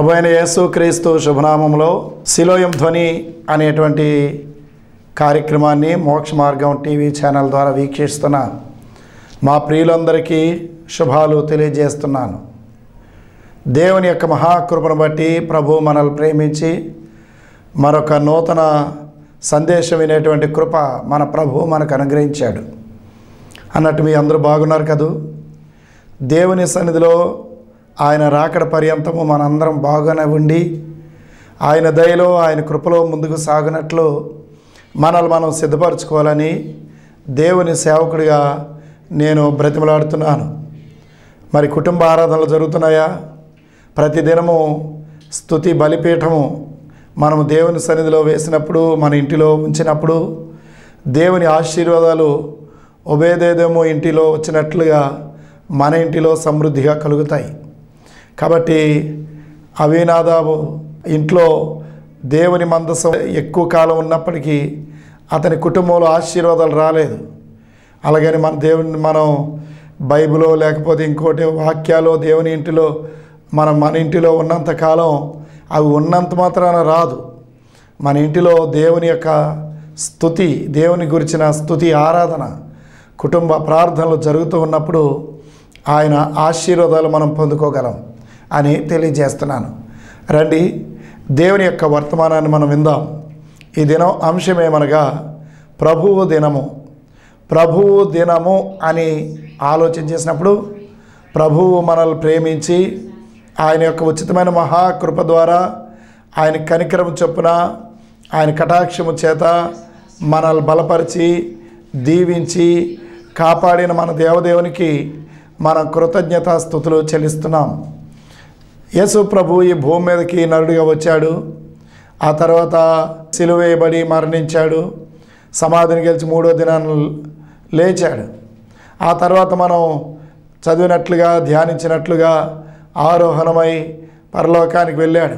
ప్రభు అయిన యేసు క్రీస్తు శుభనామంలో శిలోయం ధ్వని అనేటువంటి కార్యక్రమాన్ని మోక్ష మార్గం టీవీ ఛానల్ ద్వారా వీక్షిస్తున్న మా ప్రియులందరికీ శుభాలు తెలియజేస్తున్నాను. దేవుని యొక్క మహాకృపను బట్టి ప్రభు మనల్ని ప్రేమించి మరొక నూతన సందేశం వినేటువంటి కృప మన ప్రభు మనకు అనుగ్రహించాడు. అన్నట్టు మీ అందరూ బాగున్నారు కదూ? దేవుని సన్నిధిలో ఆయన రాకడ పర్యంతము మనందరం బాగానే ఉండి ఆయన దయలో ఆయన కృపలో ముందుకు సాగినట్లు మనల్ని మనం సిద్ధపరచుకోవాలని దేవుని సేవకుడిగా నేను బ్రతిమలాడుతున్నాను. మరి కుటుంబ ఆరాధనలు జరుగుతున్నాయా? ప్రతిదినము స్తుతి బలిపీఠము మనము దేవుని సన్నిధిలో వేసినప్పుడు మన ఇంటిలో ఉంచినప్పుడు దేవుని ఆశీర్వాదాలు ఉభయదేదేమో ఇంటిలో వచ్చినట్లుగా మన ఇంటిలో సమృద్ధిగా కలుగుతాయి. కాబట్టి అవినాదాబు ఇంట్లో దేవుని మందసం ఎక్కువ కాలం ఉన్నప్పటికీ అతని కుటుంబంలో ఆశీర్వాదాలు రాలేదు. అలాగని మన దేవుని మనం బైబిలో లేకపోతే ఇంకోటి వాక్యాలు దేవుని ఇంటిలో మనం మన ఇంటిలో ఉన్నంత కాలం అవి ఉన్నంత మాత్రాన రాదు. మన ఇంటిలో దేవుని యొక్క స్థుతి దేవుని గురించిన స్థుతి ఆరాధన కుటుంబ ప్రార్థనలు జరుగుతూ ఉన్నప్పుడు ఆయన ఆశీర్వాదాలు మనం పొందుకోగలం. అని తెలియజేస్తున్నాను. రండి దేవుని యొక్క వర్తమానాన్ని మనం విందాం. ఈ దినం అంశమేమనగా ప్రభువు దినము. ప్రభువు దినము అని ఆలోచన చేసినప్పుడు ప్రభువు మనల్ని ప్రేమించి ఆయన యొక్క ఉచితమైన మహాకృప ద్వారా ఆయన కనికరము చొప్పున ఆయన కటాక్షము చేత మనల్ని బలపరిచి దీవించి కాపాడిన మన దేవదేవునికి మన కృతజ్ఞతాస్థుతులు చెల్లిస్తున్నాం. యేసు ప్రభు ఈ భూమి మీదకి నరుడిగా వచ్చాడు. ఆ తర్వాత సిలువేయబడి మరణించాడు. సమాధిని గెలిచి మూడో దినాన్ని లేచాడు. ఆ తర్వాత మనం చదివినట్లుగా ధ్యానించినట్లుగా ఆరోహణమై పరలోకానికి వెళ్ళాడు.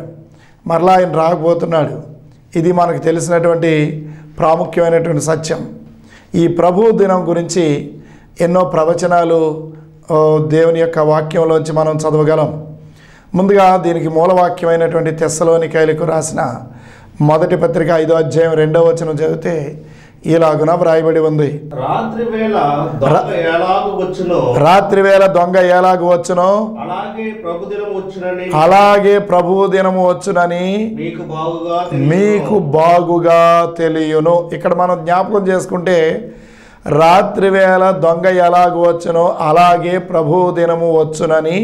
మరలా ఆయన రాకపోతున్నాడు. ఇది మనకు తెలిసినటువంటి ప్రాముఖ్యమైనటువంటి సత్యం. ఈ ప్రభు దినం గురించి ఎన్నో ప్రవచనాలు దేవుని యొక్క వాక్యంలోంచి మనం చదవగలం. ముందుగా దీనికి మూలవాక్యమైనటువంటి తెస్సలోనికాయలకు రాసిన మొదటి పత్రిక ఐదో అధ్యాయం రెండో వచనం చదివితే ఇలాగున వ్రాయబడి ఉంది రాత్రి వేళ దొంగ ఎలాగ వచ్చునో రాత్రి వేళ దొంగ ఎలాగ వచ్చునో అలాగే ప్రభుదినం వచ్చునని అలాగే ప్రభువు దినము వచ్చునని మీకు బాగుగా తెలుసును. మీకు బాగుగా తెలియను ఇక్కడ మనం జ్ఞాపకం చేసుకుంటే రాత్రి వేళ దొంగ ఎలాగ వచ్చునో అలాగే ప్రభు దినము వచ్చునని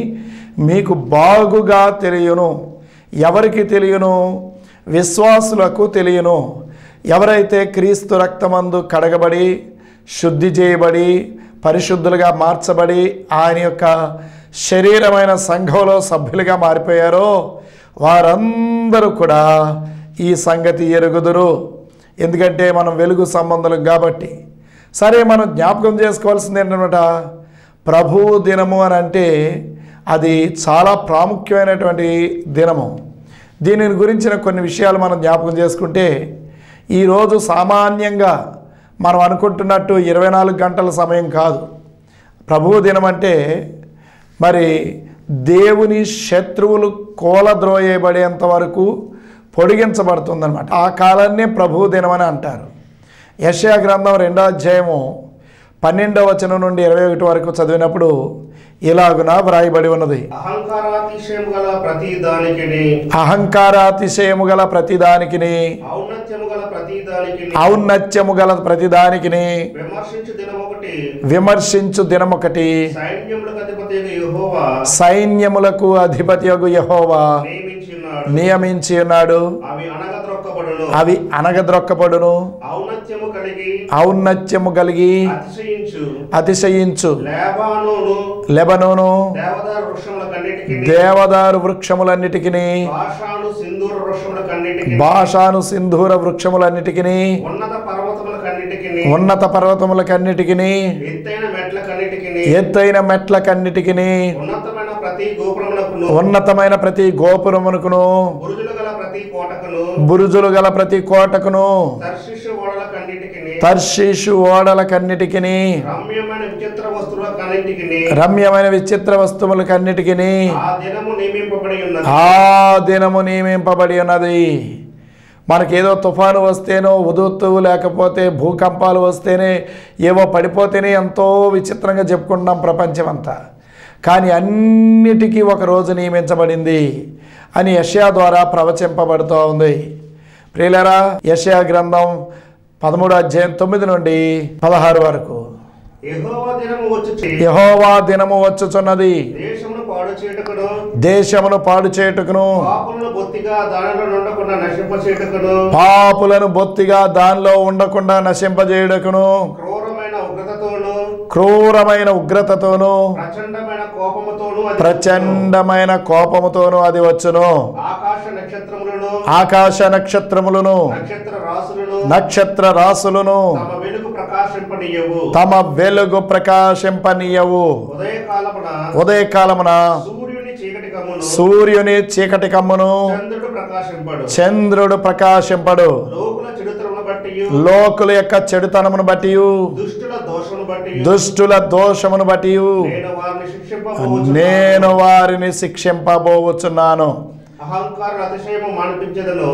మీకు బాగుగా తెలియను. ఎవరికి తెలియను? విశ్వాసులకు తెలియను. ఎవరైతే క్రీస్తు రక్తమందు కడగబడి శుద్ధి చేయబడి పరిశుద్ధులుగా మార్చబడి ఆయన యొక్క శరీరమైన సంఘంలో సభ్యులుగా మారిపోయారో వారందరూ కూడా ఈ సంగతి ఎరుగుదురు. ఎందుకంటే మనం వెలుగు సంబంధులు కాబట్టి. సరే మనం జ్ఞాపకం చేసుకోవాల్సింది ఏంటన్నమాట ప్రభువు దినము అని అంటే అది చాలా ప్రాముఖ్యమైనటువంటి దినము. దీనిని గురించిన కొన్ని విషయాలు మనం జ్ఞాపకం చేసుకుంటే ఈరోజు సామాన్యంగా మనం అనుకుంటున్నట్టు ఇరవై నాలుగు గంటల సమయం కాదు. ప్రభువు దినం అంటే మరి దేవుని శత్రువులు కోలద్రోయబడేంత వరకు పొడిగించబడుతుందన్నమాట. ఆ కాలాన్నే ప్రభువు దినం అని అంటారు. యశయా గ్రంథం రెండో అధ్యాయము పన్నెండవ వచనం నుండి ఇరవై ఒకటి వరకు చదివినప్పుడు ఇలాగున వ్రాయబడి ఉన్నది? అహంకారాతిశయము గల ప్రతి దానికిని అహంకారాతిశయము గల ప్రతిదానికిని ఔన్నత్యము గల ప్రతి దానికిని ఔన్నత్యము గల ప్రతిదానికిని విమర్శించు దినం ఒకటి విమర్శించు దినమొకటి సైన్యములకు అధిపతి యెహోవా నియమించి ఉన్నాడు. అవి అవి అనగద్రొక్కబడును ఔన్నత్యము కలిగి ఔన్నత్యము కలిగి అతిశయించు. లేబానోను. దేవదారు వృక్షములన్నిటికి. భాషాను సింధూర వృక్షములన్నిటికి. ఉన్నత పర్వతములకన్నిటికీ. ఎత్తైన మెట్లకన్నిటికీ. ఉన్నతమైన ప్రతి గోపురమునకును. బురుజులు గల ప్రతి కోటకును తర్షిషు తర్షీషు ఓడలకన్నిటికి రమ్యమైన విచిత్ర వస్తువుల కన్నిటికి రమ్యమైన విచిత్ర వస్తువులకన్నిటికి ఆ దినము నియమింపబడి ఉన్నది. మనకేదో తుఫాను వస్తేనో ఉదుత్తు లేకపోతే భూకంపాలు వస్తేనే ఏవో పడిపోతేనే ఎంతో విచిత్రంగా చెప్పుకుంటున్నాం ప్రపంచం అంతా కానీ అన్నిటికీ ఒక రోజు నియమించబడింది అని యష్యా ద్వారా ప్రవచింపబడుతూ ఉంది. ప్రియులరా యష్యా గ్రంథం పదమూడు అధ్యాయం తొమ్మిది నుండి పదహారు వరకు. యెహోవా దినము వచ్చుచున్నది. దేశమును పాడు పాపులను బొత్తిగా దానిలో ఉండకుండా ఉగ్రతతోను క్రూరమైన ఉగ్రతతోను. ప్రచండమైన కోపముతోను అది వచ్చును. ఆకాశ నక్షత్రములను నక్షత్ర రాసులను తమ వెలుగు ప్రకాశింపనీయవు. ఉదయకాలమున సూర్యుని చీకటి కమ్మును. చంద్రుడు ప్రకాశింపడు. లోకుల యొక్క చెడుతనమును బట్టి దుష్టుల దోషమును బట్టి దుష్టుల దోషమును బట్టి నేను వారిని శిక్షింపబోవచ్చున్నాను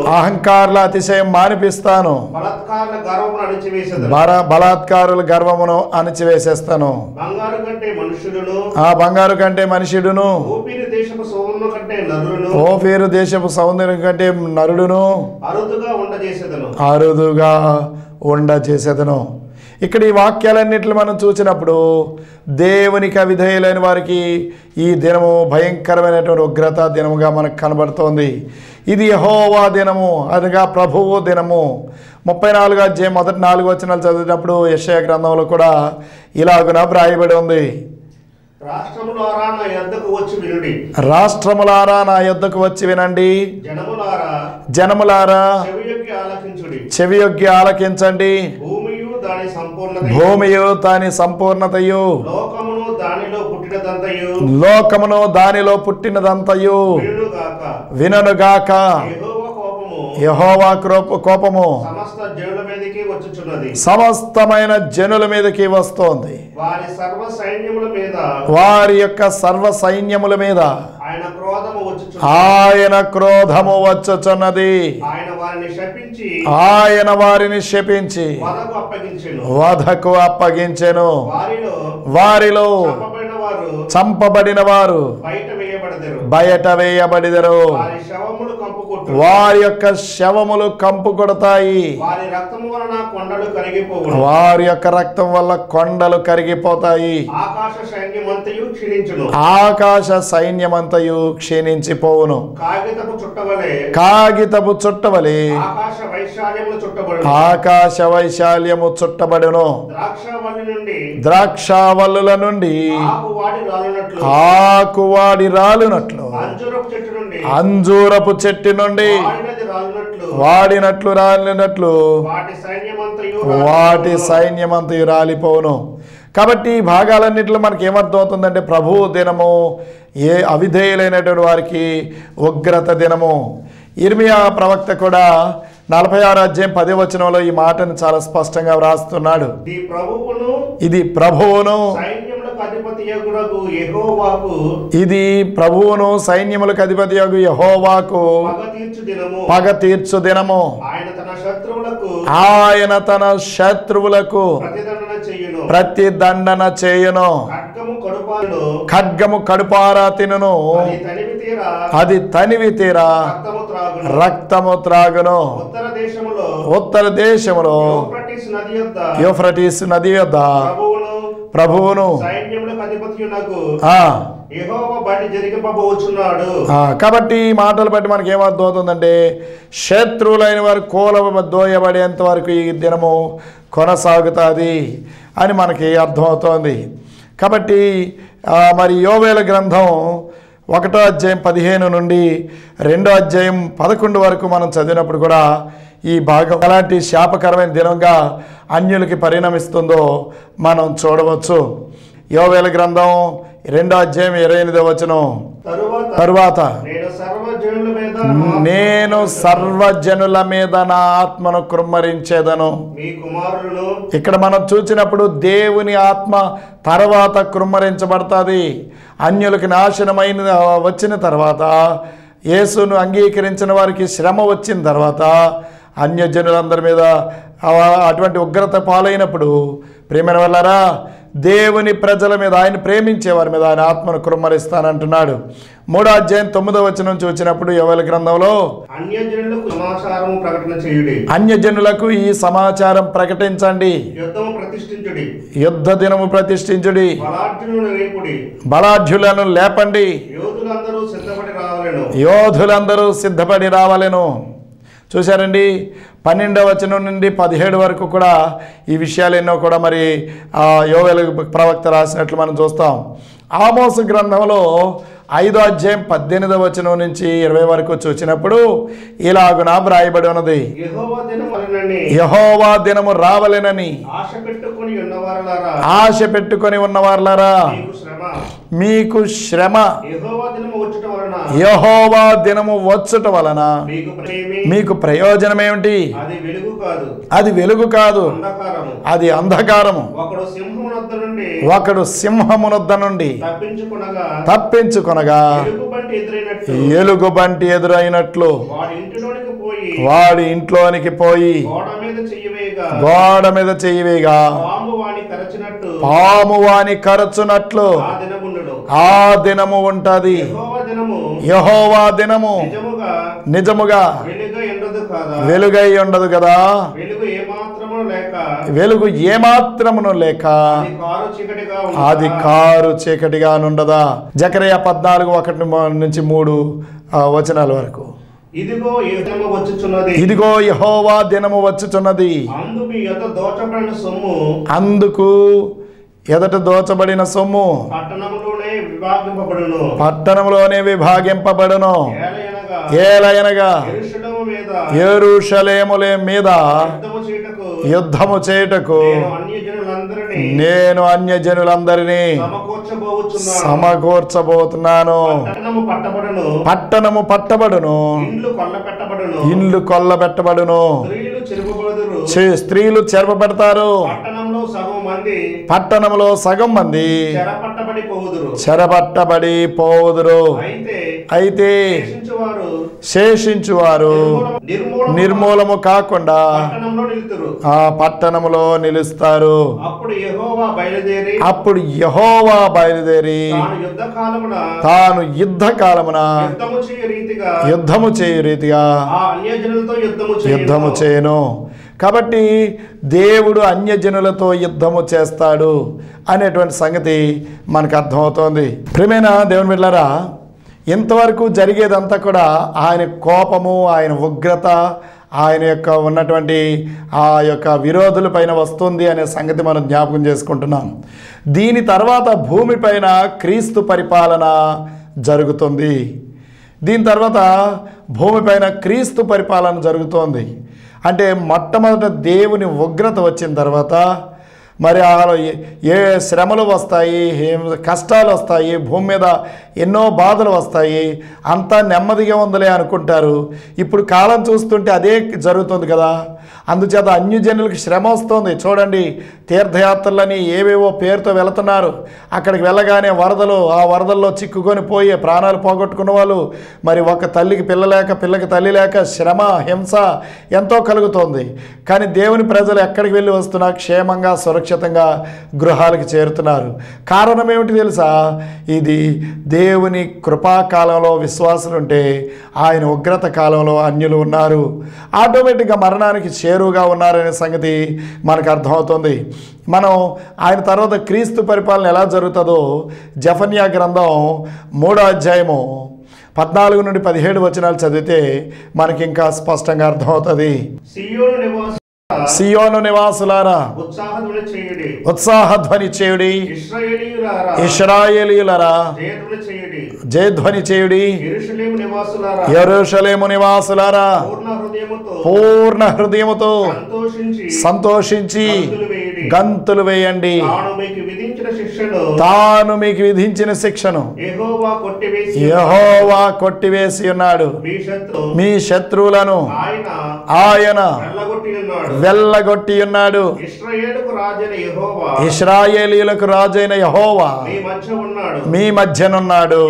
అహంకారుల అతిశయం మానిపిస్తాను. బలత్కారుల గర్వమును అణిచివేసేస్తాను. బంగారు కంటే మనుషులను ఆ బంగారు కంటే మనుషుడును. ఓఫీరు దేశపు సౌందర్యం కంటే నరుడును. అరుదుగా ఉండజేసేదను. అరుదుగా ఉండ చేసేదను ఇక్కడ ఈ వాక్యాలన్నింటిని మనం చూసినప్పుడు దేవునికి అవిధేయులైన వారికి ఈ దినము భయంకరమైనటువంటి ఉగ్రత దినముగా మనకు కనబడుతోంది. ఇది యహోవా దినము అనగా ప్రభువు దినము. ముప్పై నాలుగు అధ్యాయం మొదటి నాలుగు వచనాలు చదివినప్పుడు యెషయా గ్రంథంలో కూడా ఇలాగున వ్రాయబడి ఉంది. రాష్ట్రములారా నా యొద్దకు వచ్చి వినుడి. జనములారా జనములారా చెవియొగ్గి ఆలకించుడి. చెవియొగ్గి ఆలకించండి. భూమియు దాని సంపూర్ణతయు. లోకమును దానిలో పుట్టినదంతయు. విననుగాక. యెహోవా కోపము. సమస్తమైన జనుల మీదకి వస్తోంది. వారి యొక్క సర్వ సైన్యముల మీద. ఆయన క్రోధము వచ్చుచున్నది. ఆయన వారిని శపించి వధకు అప్పగించెను. వారిలో చంపబడిన వారు బయట వేయబడదరు. వారి యొక్క శవములు కంపు కొడతాయి. వారి యొక్క రక్తం వల్ల కొండలు కరిగిపోతాయి. ఆకాశ సైన్యమంతయు క్షీణించిపోవును. కాగితపు చుట్టవలే. ఆకాశ వైశాల్యము చుట్టబడును. ద్రాక్షావల్లుల నుండి ఆకు వాడి రాలునట్లు. అంజురపు చెట్టు నుండి. వాడినట్లు రాలినట్లు. వాటి సైన్యమంతయు రాలిపోవును. కాబట్టి ఈ భాగాలన్నింటిలో మనకి ఏమర్థమవుతుందంటే ప్రభు దినము ఏ అవిధేయులైనటువంటి వారికి ఉగ్రత దినము. ఇర్మియా ప్రవక్త కూడా నలభై ఆరు అధ్యాయం పది వచనంలో ఈ మాటను చాలా స్పష్టంగా వ్రాస్తున్నాడు. ఇది ప్రభువును ఇది ప్రభువును సైన్యములకు అధిపతి యహోవాకు. పగ తీర్చు దినము. ఆయన తన శత్రువులకు చెయ్యును ప్రతిదండన చేయును. ఖడ్గము కడుపారా తినును. అది తనివి తీరా. రక్తము త్రాగును. ఉత్తర దేశములో యూఫ్రటీస్ నది యొద్ద. ప్రభువును. కాబట్టి ఈ మాటలు బట్టి మనకి ఏమర్థమవుతుందంటే శత్రువులైన వారు కూల దోయబడేంత వరకు ఈ దినము కొనసాగుతుంది అని మనకి అర్థమవుతోంది. కాబట్టి మరి యోవేల గ్రంథం ఒకటో అధ్యాయం పదిహేను నుండి రెండో అధ్యాయం పదకొండు వరకు మనం చదివినప్పుడు కూడా ఈ భాగం ఎలాంటి శాపకరమైన దినంగా అన్యులకి పరిణమిస్తుందో మనం చూడవచ్చు. యోవేల గ్రంథం రెండో అధ్యాయం ఇరవై ఎనిమిదో వచనం. తరువాత నేను సర్వ సర్వజనుల మీద నా ఆత్మను కృమ్మరించేదను. ఇక్కడ మనం చూసినప్పుడు దేవుని ఆత్మ తర్వాత కృమ్మరించబడుతుంది. అన్యులకి నాశనమైన వచ్చిన తర్వాత యేసును అంగీకరించిన వారికి శ్రమ వచ్చిన తర్వాత అన్యజనులందరి మీద అటువంటి ఉగ్రత పాలైనప్పుడు ప్రేమైన వాళ్ళారా దేవుని ప్రజల మీద ఆయన ప్రేమించే వారి మీద ఆయన ఆత్మను కృమ్మరిస్తానంటున్నాడు. మూడో అధ్యాయం తొమ్మిదో వచనం చూసినప్పుడు ఎవరి గ్రంథంలో? అన్యజనులకు ఈ సమాచారం ప్రకటించండి. యుద్ధము ప్రతిష్ఠించుడి. యుద్ధ దినము ప్రతిష్ఠించుడి. బలాఢ్యులను లేపండి. యోధులందరూ సిద్ధపడి రావాలను. యోధులందరూ సిద్ధపడి రావాలెను. చూశారండి? పన్నెండవ వచనం నుండి పదిహేడు వరకు కూడా ఈ విషయాలు ఎన్నో కూడా మరి ఆ యోవేల ప్రవక్త రాసినట్లు మనం చూస్తాం. ఆమోసు గ్రంథంలో ఐదో అధ్యాయం పద్దెనిమిదవ వచనం నుంచి ఇరవై వరకు చూసినప్పుడు ఇలాగున వ్రాయబడి ఉన్నది. యెహోవా దినము రావలెనని. ఆశ పెట్టుకుని ఉన్నవారలారా. మీకు శ్రమ. యెహోవా దినము వచ్చుట వలన మీకు ప్రయోజనం ఏమిటి అది వెలుగు కాదు. అది అంధకారము. ఒకడు సింహమునొద్ద నుండి తప్పించుకునగా ఎలుగు బంటి ఎదురైనట్లు వాడి ఇంటిలోనికి పోయి గోడ మీద చెయ్యవేగా పాము వాని వాని కరచునట్లు ఆ దినము ఉంటది. యెహోవా దినము. నిజముగా వెలుగ ఉండదు కదా. వెలుగు ఏమాత్రమును లేక అది కారు చీకటిగా నుండదా? జకరయ్య పద్నాలుగు ఒకటి నుంచి మూడు వచనాల వరకు. ఇదిగో యహోవా దినము వచ్చుచున్నది. అందుకు ఎదట దోచబడిన సొమ్ము పట్టణంలోనే విభాగింపబడును. ఏలయనగా ఏరుషలేములే మీద యుద్ధము చేయుటకు నేను అన్యజనులందరినీ సమకూర్చబోతున్నాను. పట్టణము పట్టబడును. ఇండ్లు కొల్ల పెట్టబడును. ఇండ్లు కొల్లబెట్టబడును. స్త్రీలు చెరపబెడతారు. పట్టణంలో సగం మంది చెరపట్టబడి పోవుదురు. అయితే శేషించువారు నిర్మూలము- కాకుండా ఆ పట్టణములో నిలుస్తారు. అప్పుడు యెహోవా బయలుదేరి తాను యుద్ధ కాలమున యుద్ధము చేయ రీతిగా యుద్ధము చేయును. కాబట్టి దేవుడు అన్యజనులతో యుద్ధము చేస్తాడు అనేటువంటి సంగతి మనకు అర్థమవుతోంది. ప్రేమైన దేవుని బిడ్డలారా ఇంతవరకు జరిగేదంతా కూడా ఆయన కోపము ఆయన ఉగ్రత ఆయన యొక్క ఉన్నటువంటి ఆ యొక్క విరోధుల పైన వస్తుంది అనే సంగతి మనం జ్ఞాపకం చేసుకుంటున్నాం. దీని తర్వాత భూమిపైన క్రీస్తు పరిపాలన జరుగుతుంది. దీని తర్వాత భూమిపైన క్రీస్తు పరిపాలన జరుగుతోంది. అంటే మొట్టమొదట దేవుని ఉగ్రత వచ్చిన తర్వాత మరి ఆ ఏ- ఏ శ్రమలు వస్తాయి ఏ కష్టాలు వస్తాయి భూమి మీద ఎన్నో బాధలు వస్తాయి అంతా నెమ్మదిగా ఉందిలే అనుకుంటారు. ఇప్పుడు కాలం చూస్తుంటే అదే జరుగుతుంది కదా. అందుచేత అన్యజనులకు శ్రమ వస్తుంది. చూడండి తీర్థయాత్రలని ఏవేవో పేరుతో వెళుతున్నారు. అక్కడికి వెళ్ళగానే వరదలు ఆ వరదల్లో చిక్కుకొని పోయి ప్రాణాలు పోగొట్టుకున్న వాళ్ళు మరి ఒక తల్లికి పిల్లలేక పిల్లకి తల్లి లేక శ్రమ హింస ఎంతో కలుగుతోంది. కానీ దేవుని ప్రజలు ఎక్కడికి వెళ్ళి వస్తున్నా? క్షేమంగా సురక్షితంగా గృహాలకు చేరుతున్నారు. కారణం ఏమిటి తెలుసా? ఇది దేవుని కృపాకాలంలో విశ్వాసులు ఉంటే ఆయన ఉగ్రత కాలంలో అన్యులు ఉన్నారు. ఆటోమేటిక్గా మరణానికి చేరువుగా ఉన్నారనే సంగతి మనకు అర్థమవుతుంది. మనం ఆయన తర్వాత క్రీస్తు పరిపాలన ఎలా జరుగుతుందో జఫన్యా గ్రంథం మూడో అధ్యాయము పద్నాలుగు నుండి పదిహేడు వచనాలు చదివితే మనకి ఇంకా స్పష్టంగా అర్థమవుతుంది. సియోను నివాస సియోను నివాసులారా ఉత్సాహధ్వని చేయుడి. ఇస్రాయేలీయులరా జయధ్వని చేయుడి. యెరూషలేము నివాసులారా పూర్ణ హృదయముతో సంతోషించి గంతులు వేయుడి. తాను మీకు విధించిన శిక్షను. యెహోవా కొట్టివేసి ఉన్నాడు. మీ శత్రు మీ శత్రువులను ఆయన వెళ్ళగొట్టి ఉన్నాడు. ఇస్రాయేలీలకు రాజైన యహోవా. మీ మధ్యనున్నాడు.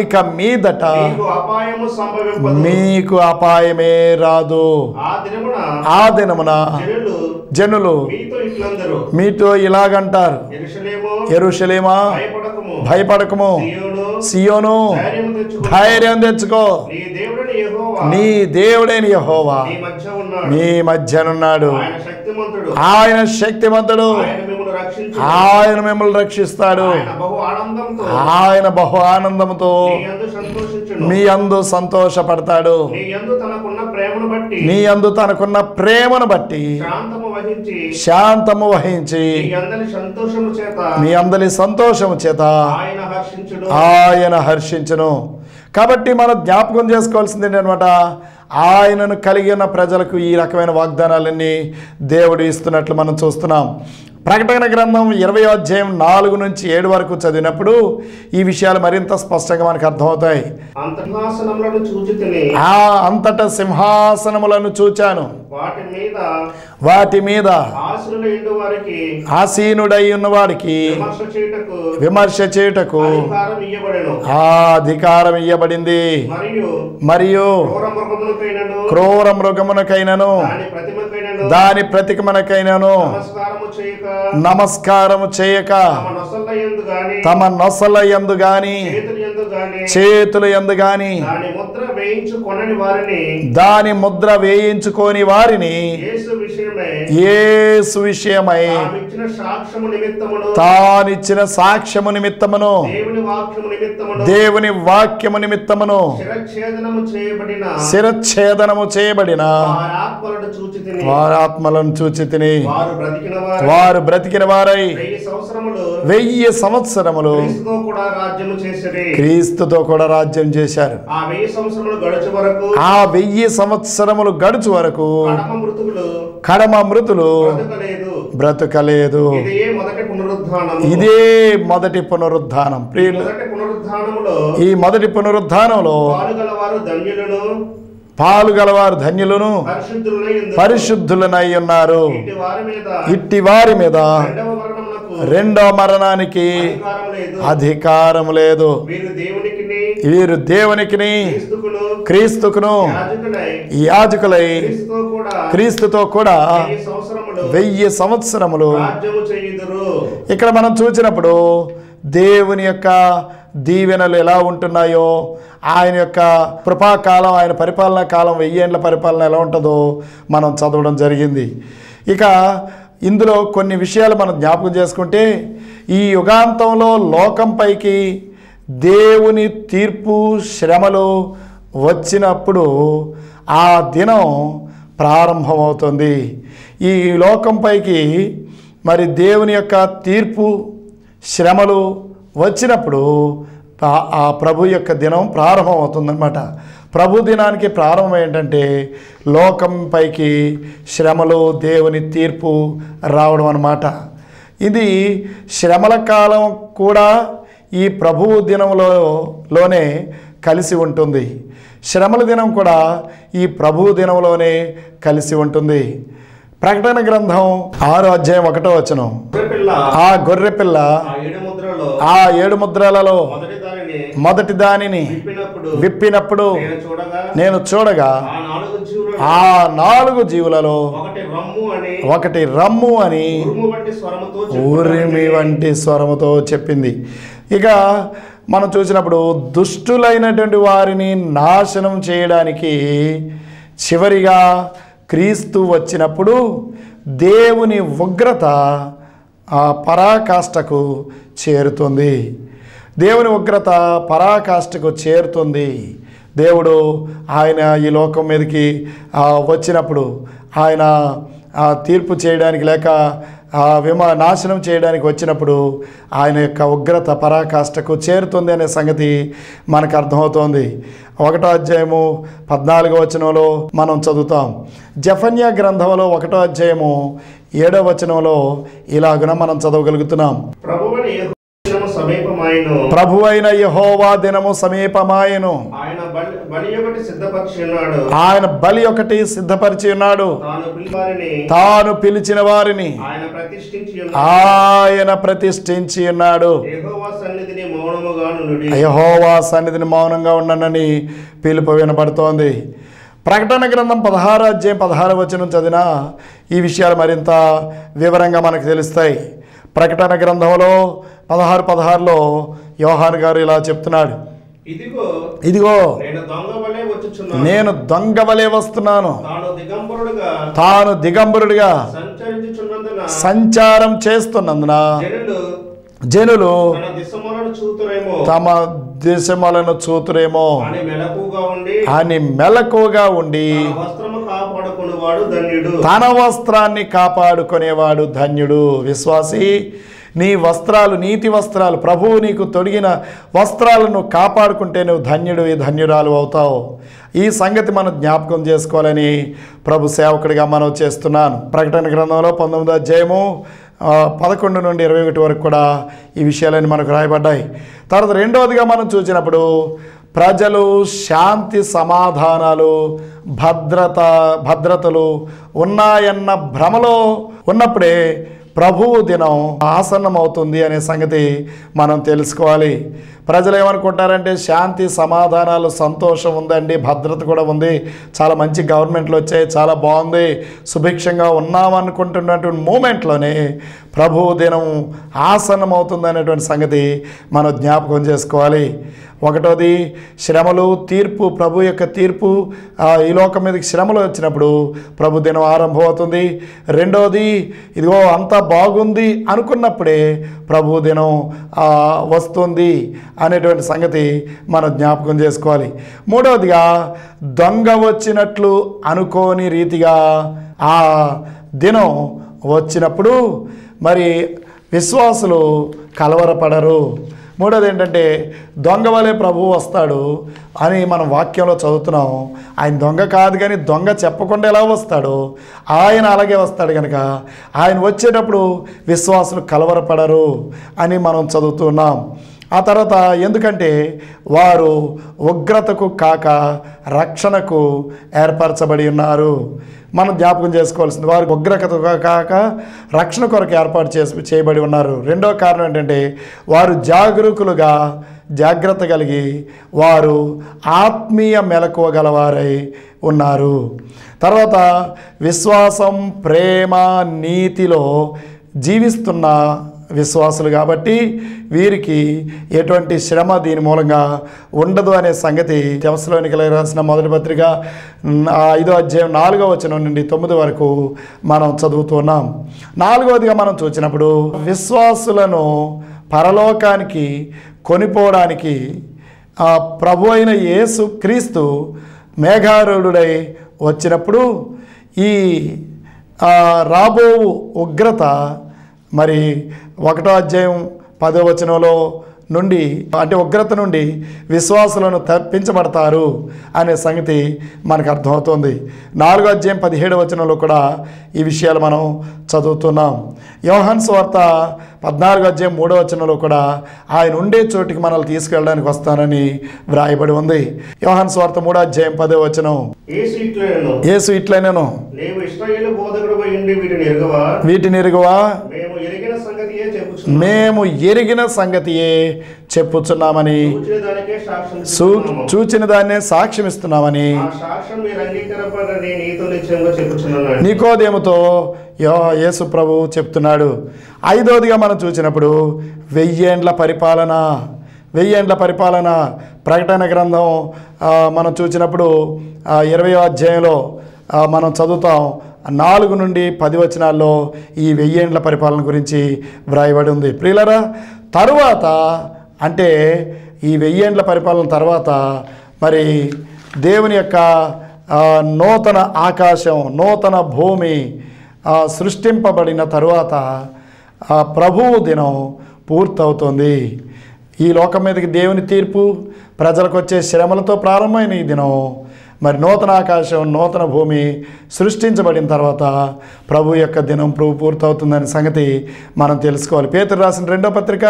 ఇక మీదట మీకు అపాయము రాదు. ఆ దినమున జనులు మీతో ఇలాగంటారు. ఎరుషలేము భయపడకము. సియోను ధైర్యం తెచ్చుకో. నీ దేవుడని యెహోవా. మీ మధ్యనున్నాడు. ఆయన శక్తిమంతుడు. ఆయన మిమ్మల్ని రక్షిస్తాడు. ఆయన బహు ఆనందంతో. మీ అందు సంతోషపడతాడు. ప్రేమను బట్టి నీ అందు తనకున్న ప్రేమను బట్టి శాంతము వహించి శాంతము వహించి నీ సంతోషము చేత మీ అందరి సంతోషము చేత ఆయన హర్షించుడు ఆయన హర్షించును. కాబట్టి మనం జ్ఞాపకం చేసుకోవాల్సింది ఏంటనమాట ఆయనను కలిగి ఉన్న ప్రజలకు ఈ రకమైన వాగ్దానాలన్నీ దేవుడు ఇస్తున్నట్లు మనం చూస్తున్నాం. ప్రకటన గ్రంథం ఇరవై అధ్యాయం నాలుగు నుంచి ఏడు వరకు చదివినప్పుడు ఈ విషయాలు మరింత స్పష్టంగా మనకు అర్థమవుతాయి. ఆ అంతటా సింహాసనములను చూచాను. వాటి మీద ఆశలు ఎండు వారికి ఆసీనుడై ఉన్నవాడికి విమర్శ చేయుటకు ఆ అధికారం ఇయ్యబడింది. మరియు క్రూర మృగమునకైనను దాని ప్రతిమనకైనను నమస్కారము చేయక. తమ నొసల ఎందు గాని. చేతుల ఎందు గాని. దాని ముద్ర వేయించుకోని వారిని. యేసు విషయమై తానిచ్చిన సాక్ష్యము నిమిత్తమును. దేవుని వాక్యము నిమిత్తమును. శిరఛేదనము చేయబడిన. శిరఛేదనము చేయబడిన. వారి ఆత్మలను చూచి తిని వారి బ్రతికిన వారు. వెయ్యి సంవత్సరములు. క్రీస్తుతో కూడా కూడా రాజ్యం చేశారు. ఆ వెయ్యి సంవత్సరములు గడుచు వరకు. ఆ వెయ్యి సంవత్సరములు గడుచు వరకు కడమ మృతులు కడమ మృతులు బ్రతకలేదు ఇది మొదటి పునరుద్ధానం. ప్రియులు ఈ మొదటి పునరుద్ధానంలో పాలు గలవారు ధన్యులను. పరిశుద్ధులనై ఉన్నారు. ఇట్టి వారి మీద. రెండో మరణానికి అధికారం లేదు. వీరు దేవునికి క్రీస్తుకును యాజకులై. క్రీస్తుతో కూడా వెయ్యి సంవత్సరములు ఇక్కడ మనం చూసినప్పుడు దేవుని యొక్క దీవెనలు ఎలా ఉంటున్నాయో ఆయన యొక్క కృపాకాలం ఆయన పరిపాలనా కాలం వెయ్యేండ్ల పరిపాలన ఎలా ఉంటుందో మనం చదవడం జరిగింది. ఇక ఇందులో కొన్ని విషయాలు మనం జ్ఞాపకం చేసుకుంటే ఈ యుగాంతంలో లోకంపైకి దేవుని తీర్పు శ్రమలు వచ్చినప్పుడు ఆ దినం ప్రారంభమవుతుంది. ఈ లోకంపైకి మరి దేవుని యొక్క తీర్పు శ్రమలు వచ్చినప్పుడు ఆ- ప్రభు యొక్క దినం ప్రారంభమవుతుందన్నమాట. ప్రభు దినానికి ప్రారంభం ఏంటంటే లోకంపైకి శ్రమలు దేవుని తీర్పు రావడం అన్నమాట. ఇది శ్రమల కాలం కూడా ఈ ప్రభువు దినంలో లోనే కలిసి ఉంటుంది. శ్రమల దినం కూడా ఈ ప్రభువు దినంలోనే కలిసి ఉంటుంది. ప్రకటన గ్రంథం ఆరో అధ్యాయం ఒకటో వచనం. ఆ గొర్రె పిల్ల ఆ ఏడు ముద్రలలో మొదటి దానిని విప్పినప్పుడు నేను చూడగా ఆ నాలుగు జీవులలో ఒకటి రమ్ము అని ఊరిమి వంటి స్వరముతో చెప్పింది. ఇక మనం చూసినప్పుడు దుష్టులైనటువంటి వారిని నాశనం చేయడానికి చివరిగా క్రీస్తు వచ్చినప్పుడు దేవుని ఉగ్రత ఆ పరాకాష్ఠకు చేరుతుంది. దేవుని ఉగ్రత పరాకాష్ఠకు చేరుతుంది. దేవుడు ఆయన ఈ లోకం మీదకి వచ్చినప్పుడు ఆయన తీర్పు చేయడానికి లేక విమ నాశనం చేయడానికి వచ్చినప్పుడు ఆయన యొక్క ఉగ్రత పరాకాష్ఠకు చేరుతుంది అనే సంగతి మనకు అర్థమవుతోంది. ఒకటో అధ్యాయము పద్నాలుగో వచనంలో మనం చదువుతాం. జఫన్యా గ్రంథంలో ఒకటో అధ్యాయము ఏడో వచనంలో ఇలాగున మనం చదవగలుగుతున్నాం. ప్రభు అయిన యహోవా దినము సమీపమాయను. ఆయన బలి ఒకటి సిద్ధపరిచి ఉన్నాడు. తాను పిలిచిన వారిని ఆయన ప్రతిష్ఠించి ఉన్నాడు. ఆయన ప్రతిష్ఠించి ఉన్నాడు. యెహోవా సన్నిధిని మౌనముగా నుండి యహోవా సన్నిధిని మౌనంగా ఉండనని పిలుపు వినపడుతోంది ప్రకటన గ్రంథం పదహారు అధ్యాయం పదహారు వచనం చదివినా ఈ విషయాలు మరింత వివరంగా మనకు తెలుస్తాయి. ప్రకటన గ్రంథంలో పదహారు పదహారులో యోహాన్ గారు ఇలా చెప్తున్నాడు. ఇదిగో నేను దొంగ వలె వస్తున్నాను. తాను దిగంబరుడుగా సంచారం చేస్తున్నందున జనులు తమ దేశములను చూతురేమో. అని మెలకుగా ఉండి తన వస్త్రాన్ని కాపాడుకునేవాడు ధన్యుడు. విశ్వాసి నీ వస్త్రాలు నీతి వస్త్రాలు ప్రభువు నీకు తొడిగిన వస్త్రాలను కాపాడుకుంటే నువ్వు ధన్యుడు ధన్యురాలు అవుతావు. ఈ సంగతి మనం జ్ఞాపకం చేసుకోవాలని ప్రభు సేవకుడిగా మనం చేస్తున్నాను. ప్రకటన గ్రంథంలో పంతొమ్మిదో అధ్యాయము పదకొండు నుండి ఇరవై ఒకటి వరకు కూడా ఈ విషయాలన్నీ మనకు రాయబడ్డాయి. తర్వాత రెండవదిగా మనం చూసినప్పుడు ప్రజలు శాంతి సమాధానాలు భద్రత భద్రతలు ఉన్నాయన్న భ్రమలో ఉన్నప్పుడే ప్రభువు దినం ఆసన్నమవుతుంది అనే సంగతి మనం తెలుసుకోవాలి. ప్రజలు ఏమనుకుంటారంటే శాంతి సమాధానాలు సంతోషం ఉందండి భద్రత కూడా ఉంది. చాలా మంచి గవర్నమెంట్లు వచ్చాయి చాలా బాగుంది. సుభిక్షంగా ఉన్నామనుకుంటున్నటువంటి మూమెంట్లోనే ప్రభు దినం ఆసన్నం అవుతుంది అనేటువంటి సంగతి మనం జ్ఞాపకం చేసుకోవాలి. ఒకటోది శ్రమలు తీర్పు ప్రభు యొక్క తీర్పు ఈ లోకం మీదకి శ్రమలు వచ్చినప్పుడు ప్రభు దినం ఆరంభమవుతుంది. రెండోది ఇదిగో అంతా బాగుంది అనుకున్నప్పుడే ప్రభు దినం వస్తుంది. అనేటువంటి సంగతి మనం జ్ఞాపకం చేసుకోవాలి. మూడవదిగా దొంగ వచ్చినట్లు అనుకోని రీతిగా ఆ దినం వచ్చినప్పుడు మరి విశ్వాసులు కలవరపడరు. మూడోది ఏంటంటే దొంగ వలె ప్రభువు వస్తాడు అని మనం వాక్యంలో చదువుతున్నాం. ఆయన దొంగ కాదు కానీ దొంగ చెప్పకుండా ఎలా వస్తాడు? ఆయన అలాగే వస్తాడు కనుక ఆయన వచ్చేటప్పుడు విశ్వాసులు కలవరపడరు అని మనం చదువుతున్నాం. ఆ తర్వాత ఎందుకంటే వారు ఉగ్రతకు కాక రక్షణకు ఏర్పరచబడి ఉన్నారు. మనం జ్ఞాపకం చేసుకోవాల్సింది వారు ఉగ్రకత కాక రక్షణ కొరకు ఏర్పాటు చేసి చేయబడి ఉన్నారు. రెండో కారణం ఏంటంటే వారు జాగరూకులుగా జాగ్రత్త కలిగి వారు ఆత్మీయ మెలకువ గలవారై ఉన్నారు. తర్వాత విశ్వాసం ప్రేమ నీతిలో జీవిస్తున్న విశ్వాసులు కాబట్టి వీరికి ఎటువంటి శ్రమ దీని మూలంగా ఉండదు అనే సంగతి తెవసలోనికలకు రాసిన మొదటి పత్రిక ఐదో అధ్యాయం నాలుగో వచనం నుండి తొమ్మిది వరకు మనం చదువుతున్నాం నాలుగవదిగా మనం చూసినప్పుడు విశ్వాసులను పరలోకానికి కొనిపోవడానికి ఆ ప్రభు అయిన యేసు క్రీస్తు మేఘారుడై వచ్చినప్పుడు ఈ రాబో ఉగ్రత మరి ఒకటో అధ్యాయం పదో వచనంలో నుండి అంటే ఉగ్రత నుండి విశ్వాసులను తప్పించబడతారు అనే సంగతి మనకు అర్థమవుతుంది. నాలుగో అధ్యాయం పదిహేడు వచనంలో కూడా ఈ విషయాలు మనం చదువుతున్నాం. యోహన్ స్వార్త పద్నాలుగో అధ్యాయం మూడో వచనంలో కూడా ఆయన ఉండే చోటికి మనల్ని తీసుకెళ్ళడానికి వస్తానని వ్రాయబడి ఉంది. యోహన్ స్వార్త మూడో అధ్యాయం పదో వచనం. ఏ సీట్లను యేసు ఇట్లనేను. వీటిని ఎరుగువా? మేము ఎరిగిన సంగతియే చెప్పుచున్నామని. చూచిన దాన్నే సాక్ష్యం ఇస్తున్నామని. నికోదేముతో యో యేసు ప్రభు చెప్తున్నాడు. ఐదోదిగా మనం చూసినప్పుడు వెయ్యేండ్ల పరిపాలన వెయ్యేండ్ల పరిపాలన ప్రకటన గ్రంథం మనం చూసినప్పుడు ఇరవై అధ్యాయంలో మనం చదువుతాం. నాలుగు నుండి పది వచనాల్లో ఈ వెయ్యేండ్ల పరిపాలన గురించి వ్రాయబడి ఉంది. ప్రియులరా తరువాత అంటే ఈ వెయ్యేండ్ల పరిపాలన తర్వాత మరి దేవుని యొక్క నూతన ఆకాశం నూతన భూమి సృష్టింపబడిన తరువాత ప్రభువు దినం పూర్తవుతుంది. ఈ లోకం మీదకి దేవుని తీర్పు ప్రజలకు వచ్చే శ్రమలతో ప్రారంభమైన ఈ దినం మరి నూతన ఆకాశం నూతన భూమి సృష్టించబడిన తర్వాత ప్రభు యొక్క దినం ప్రభు పూర్తవుతుందనే సంగతి మనం తెలుసుకోవాలి. పేతురు రాసిన రెండో పత్రిక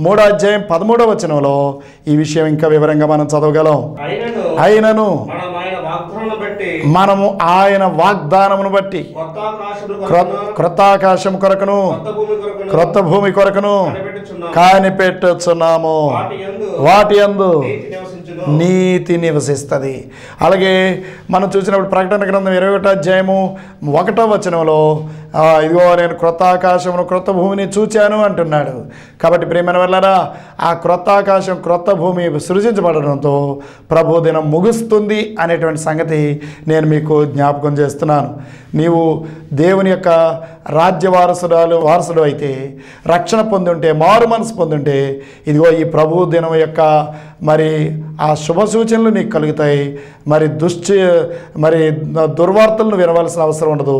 మూడో అధ్యాయం పదమూడో వచనంలో ఈ విషయం ఇంకా వివరంగా మనం చదవగలం. అయినను మనము ఆయన వాగ్దానమును బట్టి కొత్త ఆకాశములు క్రొ- కొరకును, క్రొత్త ఆకాశం కొరకును కొత్త భూమి కొరకును క్రొత్త భూమి కొరకును కనిపెట్టుచున్నాము. వాటి యందు నీతి నివసిస్తుంది. అలాగే మనం చూసినప్పుడు ప్రకటన గ్రంథం ఇరవై ఒకటో అధ్యాయము ఒకటో వచనంలో ఇదిగో నేను క్రొత్త ఆకాశమును క్రొత్త భూమిని చూచాను అంటున్నాడు. కాబట్టి ప్రేమైన వల్లరా ఆ క్రొత్త ఆకాశం క్రొత్త భూమి సృజించబడడంతో ప్రభు దినం ముగుస్తుంది అనేటువంటి సంగతి నేను మీకు జ్ఞాపకం చేస్తున్నాను. నీవు దేవుని యొక్క రాజ్య వారసురాలు వారసుడు అయితే రక్షణ పొందుంటే మారు మనసు పొందుంటే ఇదిగో ఈ ప్రభు దినం యొక్క మరి ఆ శుభ సూచనలు నీకు కలుగుతాయి. మరి దుశ్చి మరి దుర్వార్తలను వినవలసిన అవసరం ఉండదు.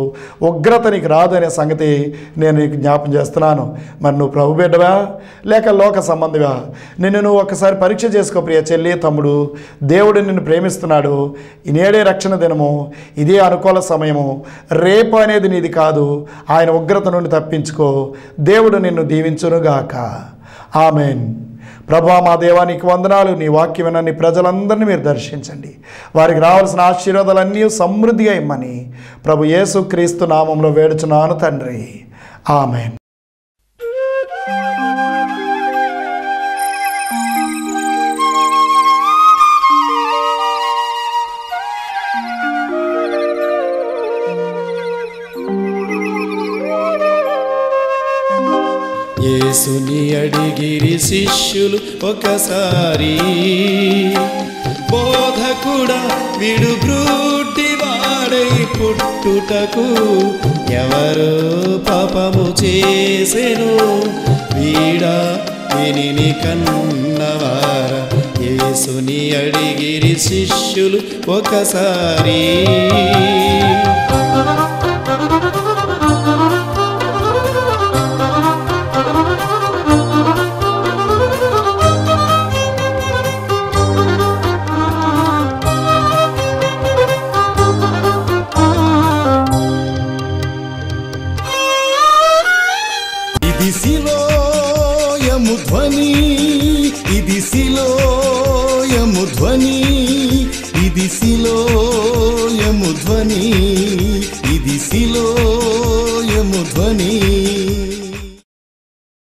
ఉగ్రత నీకు కాదు అనే సంగతి నేను నీకు జ్ఞాపం చేస్తున్నాను. మరి నువ్వు ప్రభు బిడ్డవా? లేక లోక సంబంధివా? నిన్ను నువ్వు ఒకసారి పరీక్ష చేసుకో ప్రియ చెల్లి తమ్ముడు. దేవుడు నిన్ను ప్రేమిస్తున్నాడు. ఈ నేడే రక్షణ దినము. ఇదే అనుకూల సమయము. రేపు అనేది నీది కాదు. ఆయన ఉగ్రత నుండి తప్పించుకో. దేవుడు నిన్ను దీవించునుగాక. ఆమెన్. ప్రభా మా దేవానికి వందనాలు. నీ వాక్యం విన్న ప్రజలందరినీ మీరు దర్శించండి. వారికి రావాల్సిన ఆశీర్వాదాలన్నీ సమృద్ధిగా ఇమ్మని ప్రభు యేసు క్రీస్తు నామంలో వేడుచున్నాను తండ్రి. ఆమెన్. యేసుని అడిగిరి శిష్యులు ఒకసారి. బోధకుడా విడు బ్రూటి వాడై పుట్టుటకు ఎవరు పాపము చేసెను. వీడా వినిని కన్నవార యేసుని అడిగిరి శిష్యులు ఒకసారి.